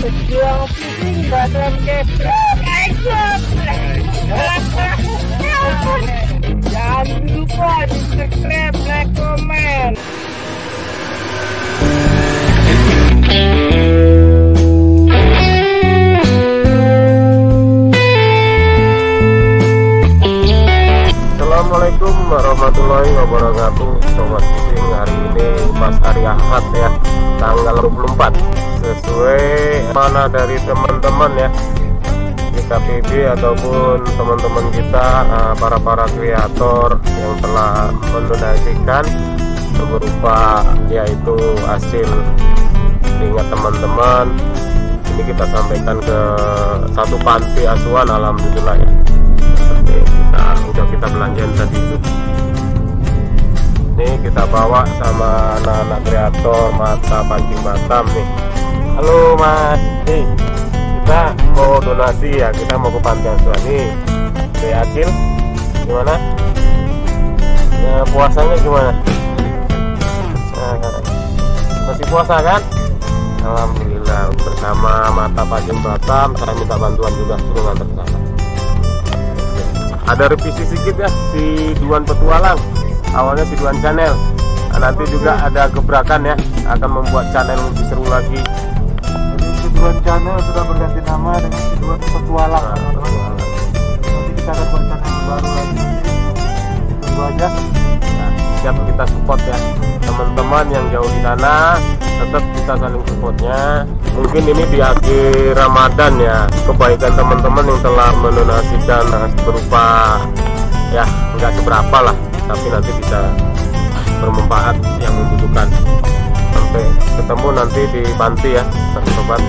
Pejuang pusing badan geprek Jangan lupa di subscribe, like, comment Warahmatullahi wabarakatuh. Sobat Fishing hari ini pas hari Ahad ya. Tanggal 24 Sesuai mana dari teman-teman ya. KPB ataupun teman-teman kita eh, para-para kreator yang telah mendonasikan berupa yaitu hasil ingat teman-teman ini kita sampaikan ke satu panti asuhan alhamdulillah ya Oke, kita udah kita belanjain tadi itu. Ini kita bawa sama anak-anak kreator mata pancing batam nih. Halo mas. Nih kita mau donasi ya. Kita mau ke panti asuhan nih Acil gimana? Ya, puasanya gimana? Nah, masih puasa kan? Alhamdulillah bersama mata pancing batam. Saya minta bantuan juga suruh ngantar ke sana ada revisi sedikit ya si Duan Petualang awalnya si Duan Channel nah, nanti juga ada gebrakan ya akan membuat channel lebih seru lagi Jadi Siduan Channel sudah berganti nama dengan Siduan Petualang. Nah. Nanti kita akan buat channel baru lagi. Tunggu aja. Nah, siap kita support ya teman-teman yang jauh di sana tetap kita saling supportnya. Mungkin ini di akhir Ramadan ya kebaikan teman-teman yang telah mendonasikan berupa ya nggak seberapa lah tapi nanti bisa bermanfaat yang membutuhkan. Sampai ketemu nanti di panti ya sobat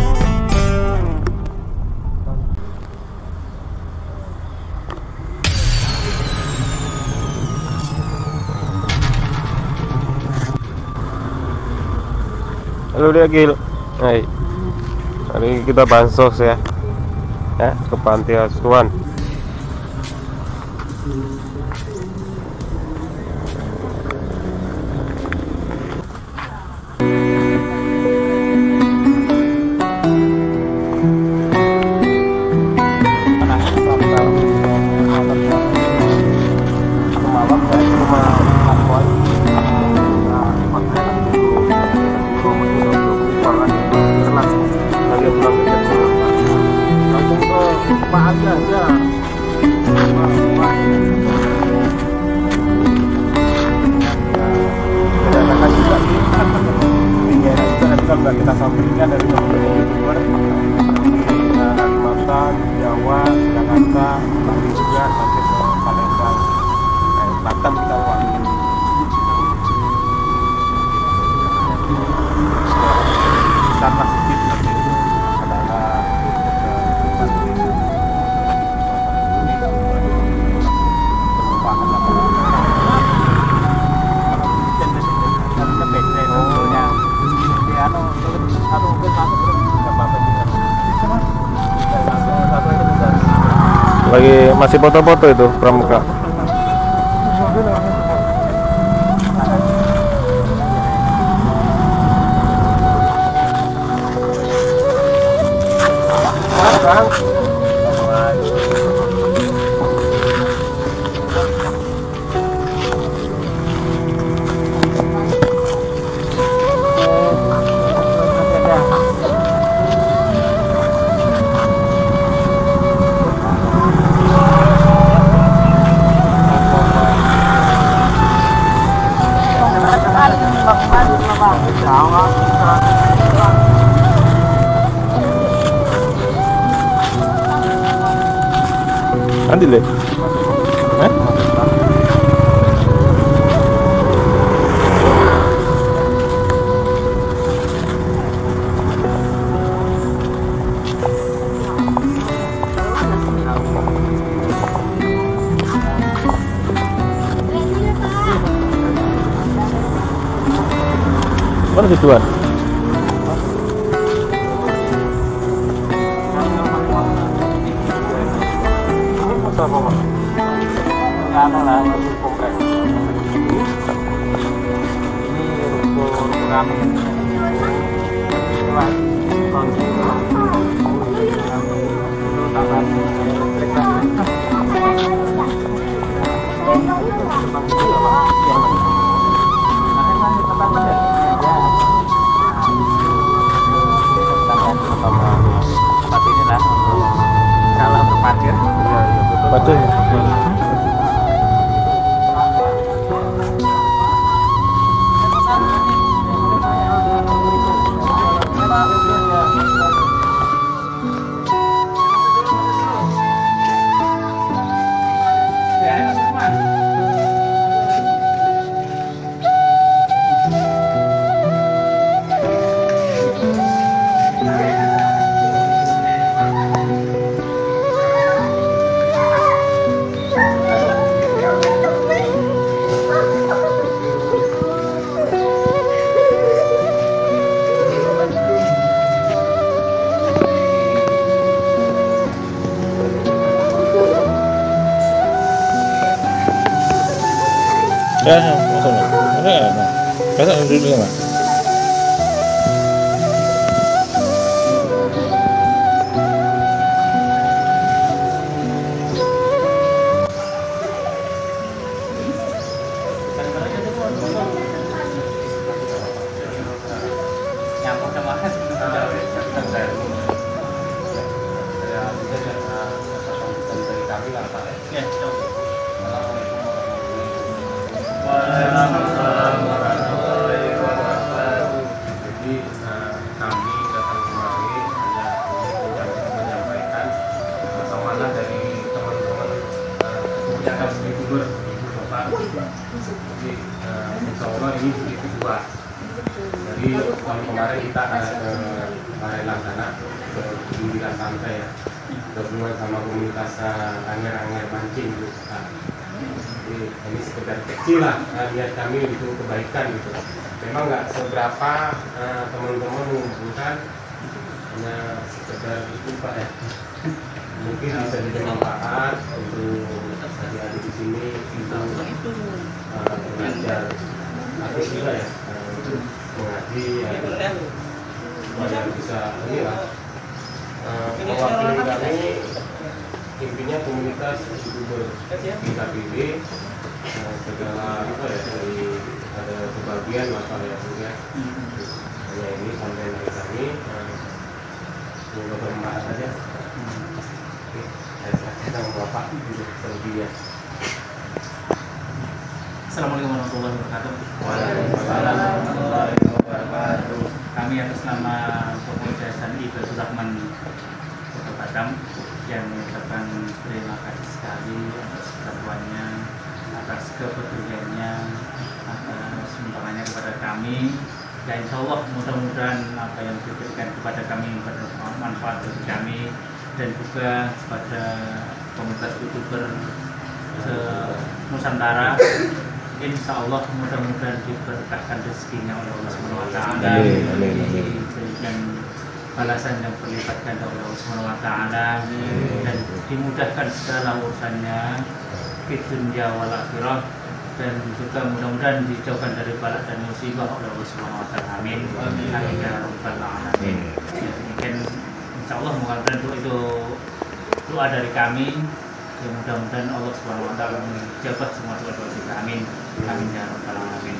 Halo dia Gil. Hai. Hari ini kita bansos ya. Ya, ke panti asuhan. Jawa, Jakarta, juga sampai ke Palembang, eh, Batam kita sedikit nanti Lagi masih foto-foto itu pramuka. Nanti deh. Eh? Mana si Tuan? Ano lang, kompleks. Ini. 行行行我喝了我这也有呢就色这个吗 Jadi eh, insya Allah ini jadi kedua. Jadi tahun kemarin kita ada ke Balai Laksana ke pinggiran pantai ya gabungan sama komunitas eh, angger-angger mancing gitu. Nah, jadi ini sekedar kecil lah eh, niat kami itu kebaikan gitu memang nggak seberapa eh, teman-teman mengumpulkan hanya sekedar itu pak ya. Mungkin bisa jadi manfaat untuk adik-adik di sini untuk eh, belajar. Artis juga ya eh, mengaji ya, supaya bisa ini lah. Eh, mewakili kami intinya komunitas youtuber kita pilih segala apa ya dari ada kebagian lah Pak ya ya hanya ini sampai dari kami eh, semoga bermanfaat saja Oke, saya serahkan sama Bapak untuk selebihnya Assalamualaikum warahmatullahi wabarakatuh. Waalaikumsalam warahmatullahi wabarakatuh. Kami atas nama Pemuda Ibadah Rahman Kota Batam yang mengucapkan terima kasih sekali atas bantuannya, atas kepeduliannya, atas sumbangannya kepada kami. Dan insya Allah mudah-mudahan apa yang diberikan kepada kami bermanfaat bagi kami dan juga kepada komunitas youtuber se Nusantara. Insya Allah mudah-mudahan diberkahkan rezekinya oleh Allah Subhanahu Wa Taala, Amin, amin, amin. diberikan balasan yang berlipat ganda oleh Allah Subhanahu Wa Taala. Dan dimudahkan segala urusannya. Di dunia wal akhirah dan juga mudah-mudahan dijauhkan dari balak dan musibah oleh Allah Subhanahu Wa Taala. Amin. Amin ya rabbal alamin. Ya, demikian Insya Allah mudah-mudahan itu, itu doa dari kami ya mudah-mudahan Allah Subhanahu wa taala menjawab semua doa-doa kita. Amin. Amin ya rabbal alamin.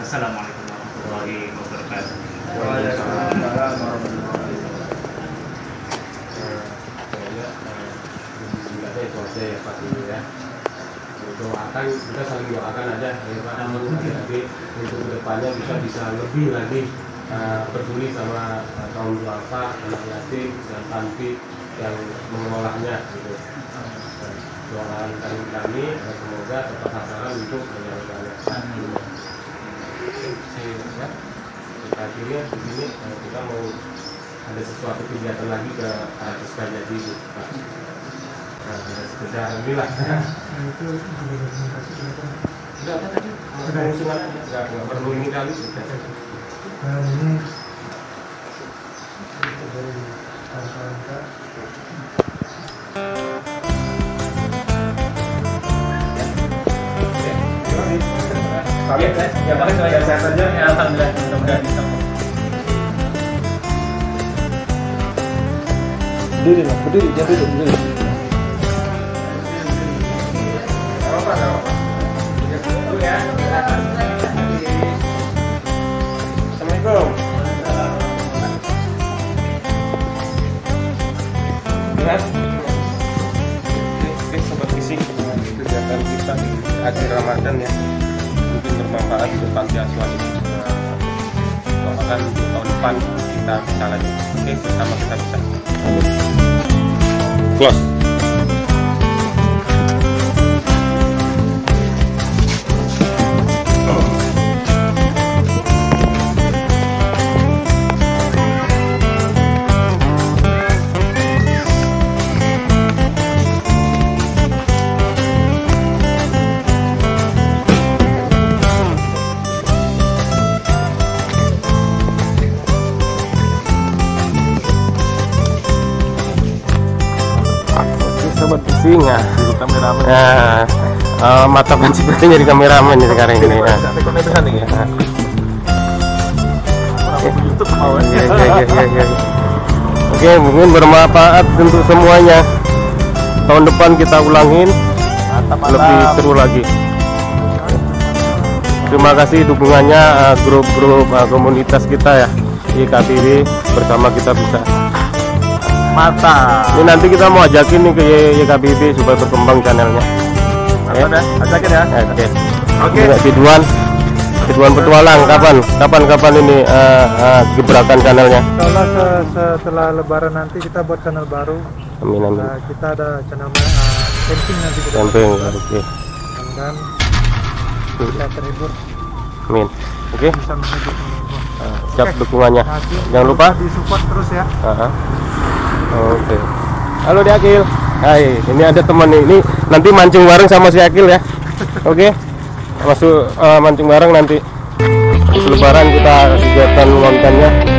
Assalamualaikum warahmatullahi wabarakatuh. Eh, kayaknya eh, singkatnya itu aja ya Pak dulu ya doakan kita saling doakan aja ya Pak untuk ke depannya bisa bisa lebih lagi eh, peduli sama eh, kaum duafa anak yatim dan panti yang mengelolanya gitu doakan kami, kami semoga tepat sasaran untuk Amin. ya kita di sini eh, kita mau ada sesuatu kegiatan lagi ke atas jadi gitu Pak. Ya, sekedar inilah. Enggak apa tadi? Aja. Enggak, enggak perlu ini kali. Sudah. Oke, ya paling saya sehat saja. Ya, alhamdulillah mudah-mudahan. Berdiri Pak, berdiri, jangan duduk, berdiri. Kegiatan kita di akhir Ramadan ya. Mungkin bermanfaat untuk panti asuhan ini. Nah, doakan untuk tahun depan kita bisa lagi oke bersama kita bisa. Close. Pusing ya Kameramen. nah eh, mata penciptanya jadi kameramen nih sekarang ini ya. Ya. Iya, iya, iya, iya, iya. Oke, mungkin bermanfaat untuk semuanya. Tahun depan kita ulangin mantap lebih seru lagi. Terima kasih dukungannya eh, grup-grup eh, komunitas kita ya YKBB bersama kita bisa. Mata Ini nanti kita mau ajakin nih ke YKBB supaya berkembang channelnya. apa dah ajakin ya Oke. Oke. Ini Ridwan, Ridwan Petualang. Kapan? Kapan? Kapan ini eh, eh, gebrakan channelnya? Kalau se- setelah lebaran nanti kita buat channel baru. Amin amin. Nah, kita ada channel uh, camping nanti kita Camping. Oke. dan kita terhibur Amin. Oke. bisa menghibur siap dukungannya. Nah, Jangan lupa. disupport terus ya. Aha. Oke. Halo di Akil. Hai, ini ada teman. Ini nanti mancing bareng sama si Akil ya. Oke. Masuk eh, mancing bareng nanti. Lebaran kita kegiatan kontennya.